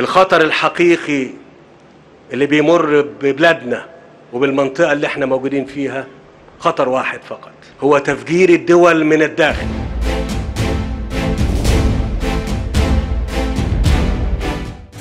الخطر الحقيقي اللي بيمر ببلادنا وبالمنطقة اللي إحنا موجودين فيها خطر واحد فقط هو تفجير الدول من الداخل.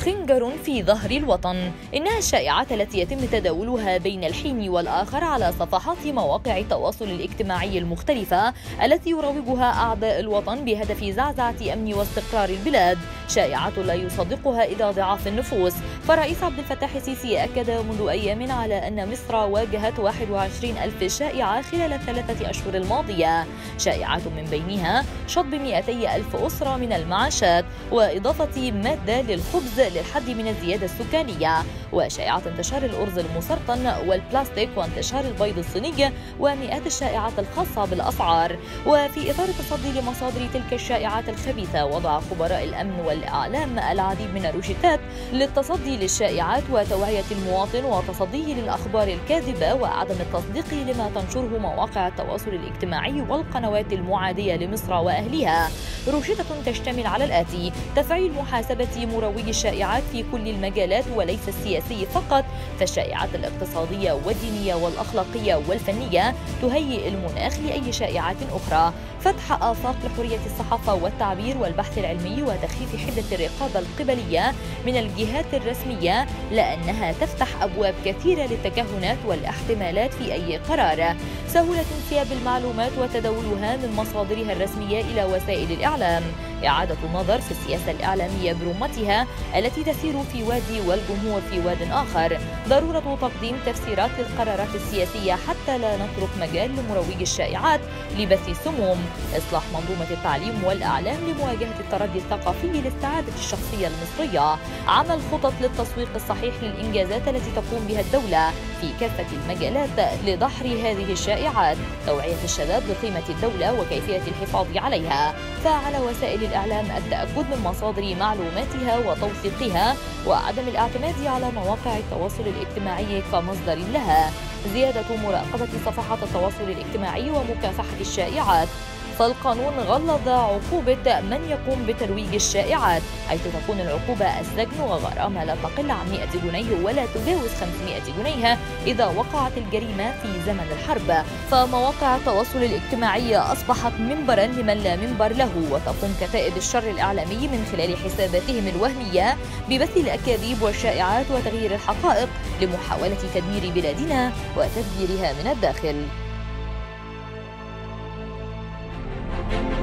خنجر في ظهر الوطن إنها الشائعات التي يتم تداولها بين الحين والآخر على صفحات مواقع التواصل الاجتماعي المختلفة التي يروجها أعداء الوطن بهدف زعزعة أمن واستقرار البلاد. شائعات لا يصدقها إلا ضعاف النفوس. فرئيس عبد الفتاح السيسي أكد منذ أيام على أن مصر واجهت 21 ألف شائعة خلال الثلاثة أشهر الماضية. شائعات من بينها شطب 200 ألف أسرة من المعاشات وإضافة مادة للخبز للحد من الزيادة السكانية. وشائعات انتشار الأرز المسرطن والبلاستيك وانتشار البيض الصيني ومئات الشائعات الخاصة بالأسعار. وفي إطار التصدي لمصادر تلك الشائعات الخبيثة وضع خبراء الأمن والإعلام العديد من الروشتات للتصدي للشائعات وتوعية المواطن وتصديه للأخبار الكاذبة وعدم التصديق لما تنشره مواقع التواصل الاجتماعي والقنوات المعادية لمصر وأهلها روشتة تشتمل على الآتي تفعيل محاسبة مروجي الشائعات في كل المجالات وليس السياسي فقط. فالشائعات الاقتصادية والدينية والأخلاقية والفنية تهيئ المناخ لأي شائعات أخرى. فتح آفاق لحرية الصحافة والتعبير والبحث العلمي وتخفيف حدة الرقابة القبلية من الجهات الرسمية لأنها تفتح أبواب كثيرة للتكهنات والاحتمالات في أي قرار. سهولة انسياب المعلومات وتداولها من مصادرها الرسمية إلى وسائل الإعلام. إعادة النظر في السياسة الإعلامية برمتها التي تسير في وادي والجمهور في واد آخر. ضرورة تقديم تفسيرات للقرارات السياسية حتى لا نترك مجال لمروج الشائعات لبث السموم. إصلاح منظومة التعليم والإعلام لمواجهة التردي الثقافي لاستعادة الشخصية المصرية. عمل خطط للتسويق الصحيح للإنجازات التي تقوم بها الدولة في كافة المجالات لدحر هذه الشائعات. توعية الشباب بقيمة الدولة وكيفية الحفاظ عليها. فعلى وسائل الإعلام التأكد من مصادر معلوماتها وتوثيقها وعدم الاعتماد على مواقع التواصل الاجتماعي كمصدر لها. زيادة مراقبة صفحات التواصل الاجتماعي ومكافحة الشائعات فالقانون غلظ عقوبة من يقوم بترويج الشائعات حيث تكون العقوبة السجن وغرامة لا تقل عن 100 جنيه ولا تجاوز 500 جنيه إذا وقعت الجريمة في زمن الحرب. فمواقع التواصل الاجتماعي أصبحت منبرا لمن لا منبر له وتقوم كتائب الشر الإعلامي من خلال حساباتهم الوهمية ببث الأكاذيب والشائعات وتغيير الحقائق لمحاولة تدمير بلادنا وتدبيرها من الداخل. thank you